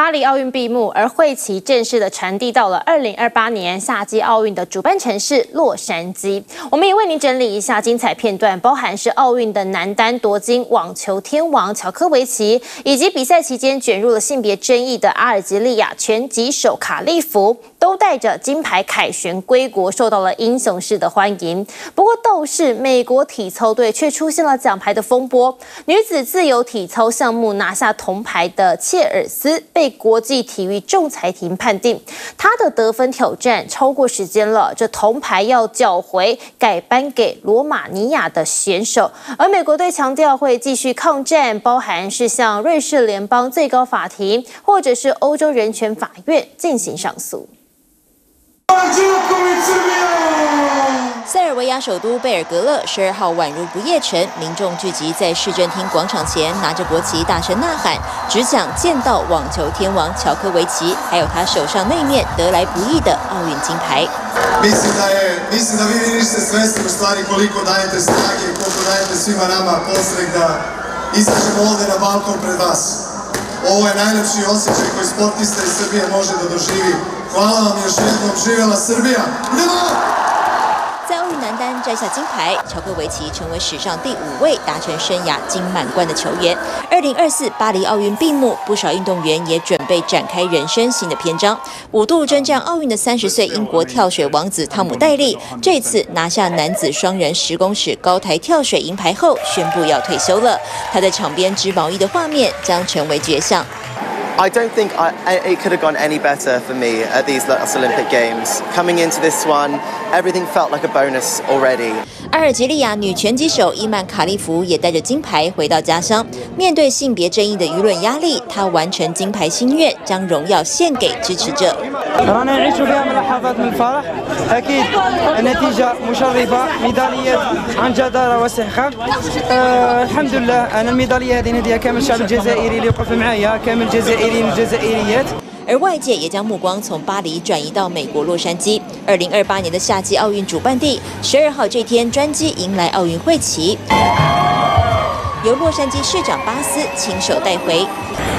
巴黎奥运闭幕，而会旗正式的传递到了二零二八年夏季奥运的主办城市洛杉矶。我们也为您整理一下精彩片段，包含是奥运的男单夺金网球天王乔科维奇，以及比赛期间卷入了性别争议的阿尔及利亚拳击手卡利夫，都带着金牌凯旋归国，受到了英雄式的欢迎。不过，斗士美国体操队却出现了奖牌的风波，女子自由体操项目拿下铜牌的切尔斯。被国际体育仲裁庭判定，他的得分挑战超过时间了，这铜牌要缴回，改颁给罗马尼亚的选手。而美国队强调会继续抗战，包含是向瑞士联邦最高法庭或者是欧洲人权法院进行上诉。塞尔维亚首都贝尔格勒十二号宛如不夜城，民众聚集在市政厅广场前，拿着国旗大声呐喊，只想见到网球天王乔科维奇，还有他手上那面得来不易的奥运金牌。Ovo je najlepši osjećaj koji sportista iz Srbije može da doživi. Hvala vam još jednom, živjela Srbija! Idemo! 摘下金牌，乔科维奇成为史上第五位达成生涯金满贯的球员。二零二四巴黎奥运闭幕，不少运动员也准备展开人生新的篇章。五度征战奥运的三十岁英国跳水王子汤姆戴利，这次拿下男子双人十公尺高台跳水银牌后，宣布要退休了。他在场边织毛衣的画面将成为绝响。I don't think I, it could have gone any better for me at these last Olympic Games. Coming into this one, everything felt like a bonus already. 阿尔及利亚女拳击手伊曼卡利夫也带着金牌回到家乡。面对性别争议的舆论压力，她完成金牌心愿，将荣耀献给支持者。رانا نعيشوا فيها من لحظات من الفرح اكيد النتيجه مشرفه ميداليه عن جداره واستحقاق أه الحمد لله انا الميداليه هذه نهديها كامل الشعب الجزائري اللي وقف معايا كامل الجزائريين والجزائريات 而外界也将目光从巴黎转移到美国洛杉矶。二零二八年的夏季奥运主办地，十二号这天专机迎来奥运会旗。由洛杉矶市长巴斯亲手带回。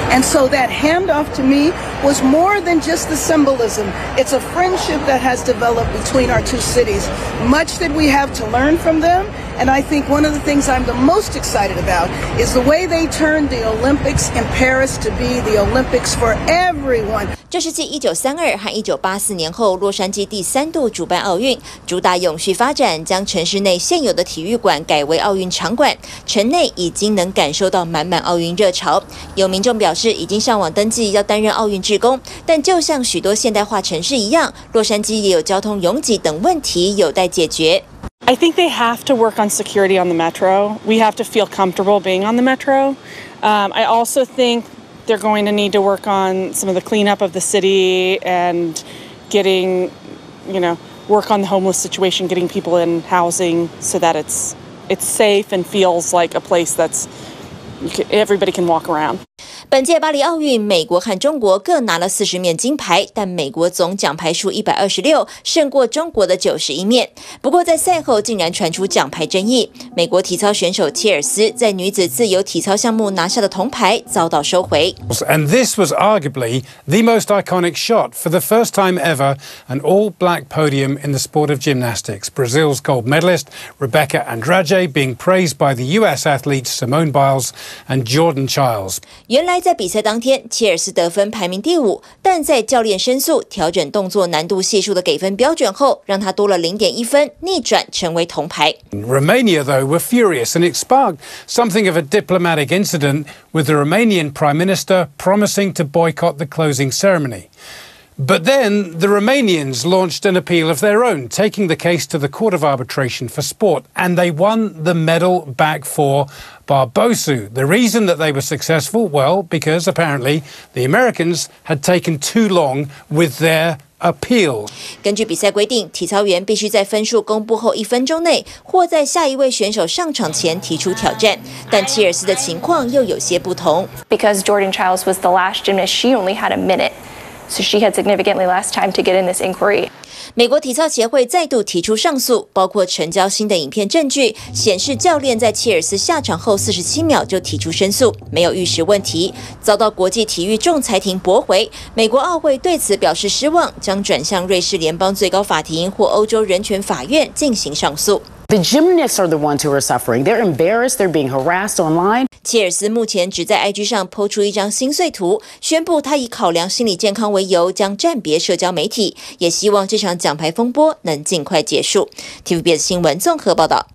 And so that handoff to me Was more than just the symbolism. It's a friendship that has developed between our two cities. Much that we have to learn from them. And I think one of the things I'm the most excited about is the way they turned the Olympics in Paris to be the Olympics for everyone. 这是继一九三二和一九八四年后，洛杉矶第三度主办奥运，主打永续发展，将城市内现有的体育馆改为奥运场馆。城内已经能感受到满满奥运热潮。有民众表示，已经上网登记要担任奥运志工，但就像许多现代化城市一样，洛杉矶也有交通拥挤等问题有待解决。I think they have to work on security on the metro. We have to feel comfortable being on the metro. Um, I also think they're going to need to work on some of the cleanup of the city and getting, you know, work on the homeless situation, getting people in housing so that it's it's safe and feels like a place that's everybody can walk around. 本届巴黎奥运，美国和中国各拿了四十面金牌，但美国总奖牌数一百二十六，胜过中国的九十一面。不过在赛后竟然传出奖牌争议，美国体操选手切尔斯在女子自由体操项目拿下的铜牌遭到收回。And this was arguably the most iconic shot for the first time ever, an all-black podium in the sport of gymnastics. Brazil's gold medalist Rebecca Andrade being praised by the U.S. athletes Simone Biles and Jordan Childs. 原来在比赛当天，切尔斯得分排名第五，但在教练申诉调整动作难度系数的给分标准后，让他多了零点一分，逆转成为铜牌。Romania, though, were furious, and it sparked something of a diplomatic incident with the Romanian Prime Minister promising to boycott the closing ceremony. But then the Romanians launched an appeal of their own, taking the case to the Court of Arbitration for Sport, and they won the medal back for Barbosu. The reason that they were successful, well, because apparently the Americans had taken too long with their appeal. 根据比赛规定，体操员必须在分数公布后一分钟内，或在下一位选手上场前提出挑战。但切尔斯的情况又有些不同。Because Jordan Childs was the last gymnast, she only had a minute. So she had significantly less time to get in this inquiry. 美国体操协会再度提出上诉，包括成交新的影片证据显示，教练在切尔斯下场后四十七秒就提出申诉，没有预识问题，遭到国际体育仲裁庭驳回。美国奥会对此表示失望，将转向瑞士联邦最高法庭或欧洲人权法院进行上诉。The gymnasts are the ones who are suffering. They're embarrassed. They're being harassed online. 切尔斯目前只在 IG 上抛出一张心碎图，宣布他以考量心理健康为由将暂别社交媒体，也希望这场奖牌风波能尽快结束。TVBS 新闻综合报道。